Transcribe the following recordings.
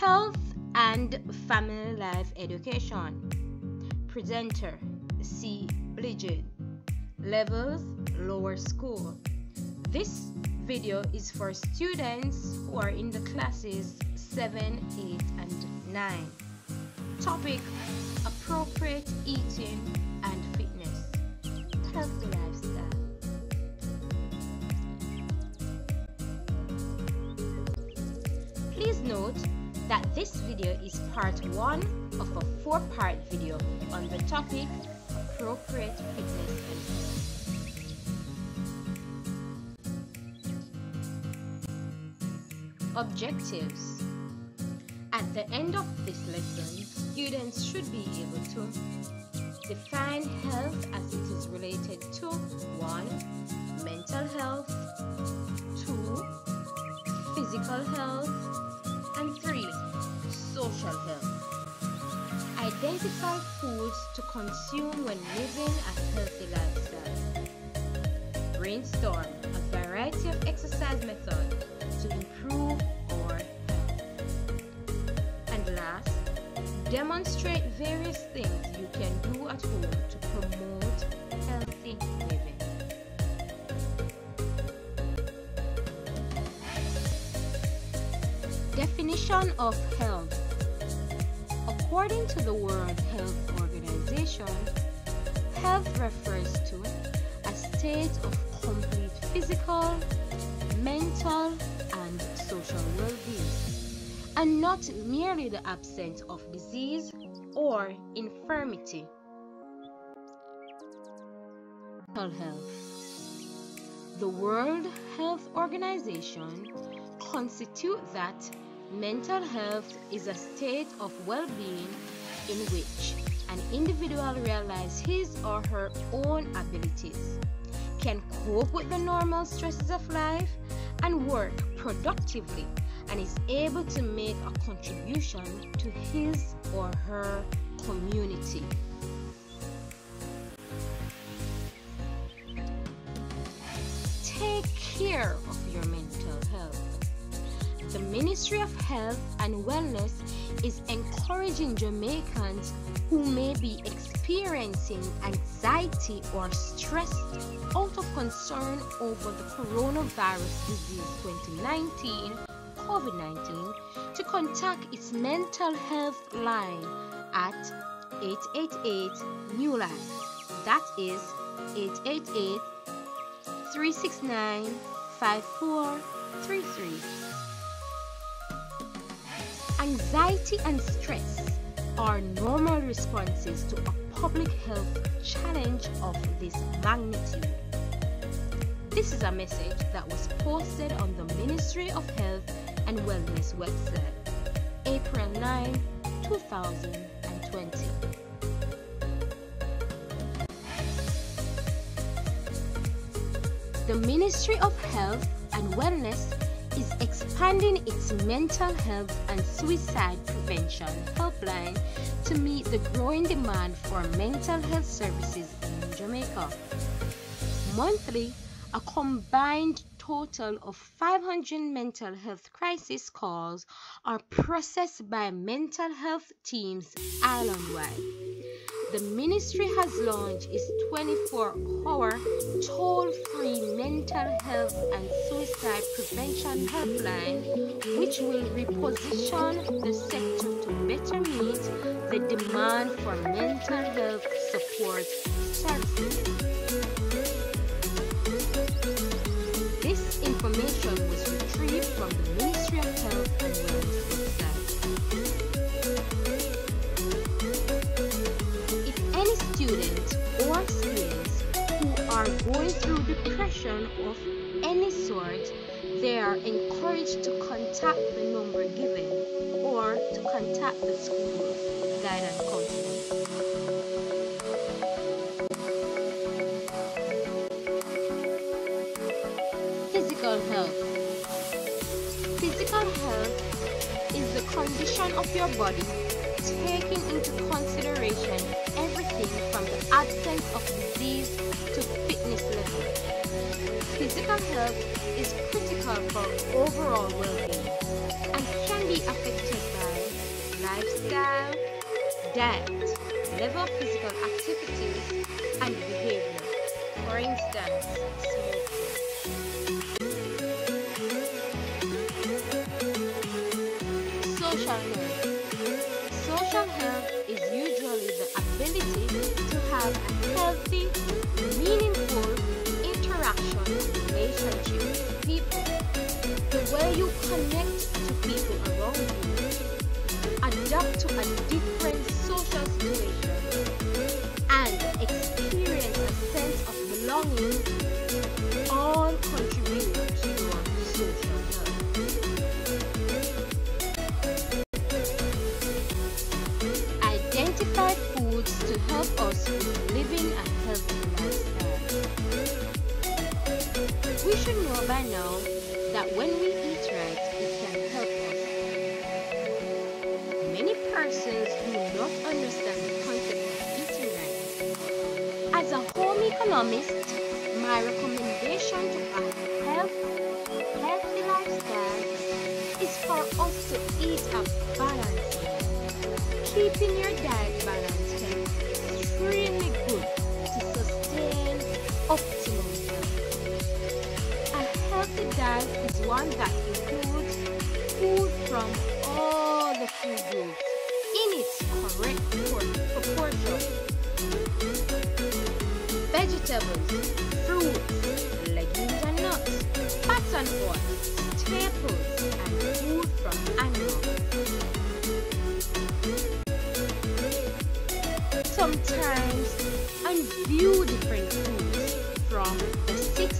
Health and Family Life Education. Presenter C. Bridget. Levels Lower School. This video is for students who are in the classes 7, 8, and 9. Topic Appropriate Eating and Fitness. Healthy lifestyle. That this video is part 1 of a 4-part video on the topic Appropriate Fitness and Objectives At the end of this lesson, students should be able to define health as it is related to 1. Mental health 2. Physical health and 3. Social health Identify foods to consume when living a healthy lifestyle. Brainstorm a variety of exercise methods to improve our health. And last, demonstrate various things you can do at home to promote healthy living. Definition of health According to the World Health Organization, health refers to a state of complete physical, mental, and social well-being, and not merely the absence of disease or infirmity. Mental health. The World Health Organization constitute that mental health is a state of well-being in which an individual realizes his or her own abilities, can cope with the normal stresses of life, and work productively, and is able to make a contribution to his or her community. Ministry of Health and Wellness is encouraging Jamaicans who may be experiencing anxiety or stress out of concern over the coronavirus disease 2019 COVID 19 to contact its mental health line at 888 New Life. That is 888 369 5433. Anxiety and stress are normal responses to a public health challenge of this magnitude. This is a message that was posted on the Ministry of Health and Wellness website, April 9, 2020. The Ministry of Health and Wellness expanding its mental health and suicide prevention helpline to meet the growing demand for mental health services in Jamaica. Monthly, a combined total of 500 mental health crisis calls are processed by mental health teams island-wide. The ministry has launched its 24-hour toll-free mental health and suicide prevention helpline, which will reposition the sector to better meet the demand for mental health support services. This information was retrieved from the Ministry of Health and are going through depression of any sort, they are encouraged to contact the number given or to contact the school's guidance counselor. Physical health. Physical health is the condition of your body taking into consideration everything from the absence of disease to fitness level. Physical health is critical for overall well-being and can be affected by lifestyle, diet, level of physical activities, and behavior. For instance, smoking. Connect to people around you, adapt to a different social situation, and experience a sense of belonging all contribute to your social health. Identify foods to help us with living a healthy lifestyle. We should know by now that when we eat economist, my recommendation to a healthy, healthy lifestyle is for us to eat a balanced. Keeping your diet balanced can be extremely good to sustain optimum health. A healthy diet is one that includes food from staples, and food from animals. Sometimes and view different foods from the six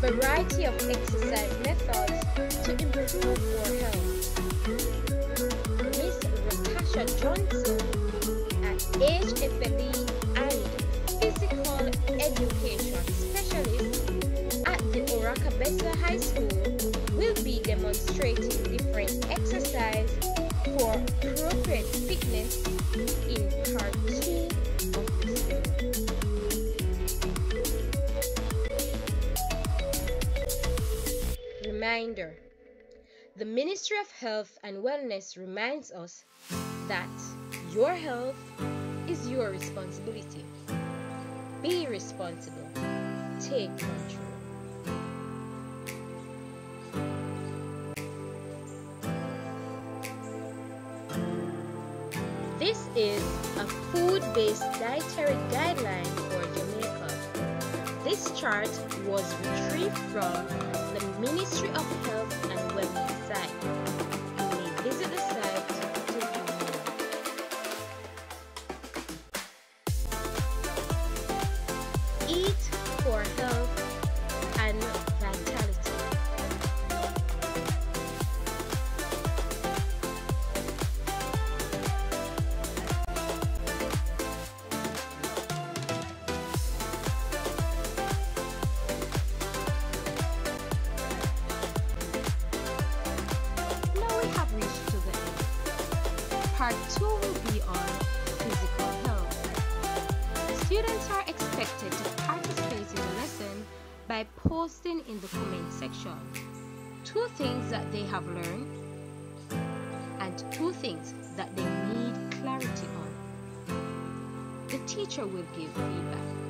variety of exercise methods to improve our health. Miss Natasha Johnson, an HFLE and physical education specialist at the Oracabessa High School, will be demonstrating different exercise for appropriate fitness in part Reminder The Ministry of Health and Wellness reminds us that your health is your responsibility. Be responsible. Take control. This is a food based dietary guideline. This chart was retrieved from the Ministry of Health and Wellness Part 2 will be on physical health. Students are expected to participate in the lesson by posting in the comment section two things that they have learned and two things that they need clarity on. The teacher will give feedback.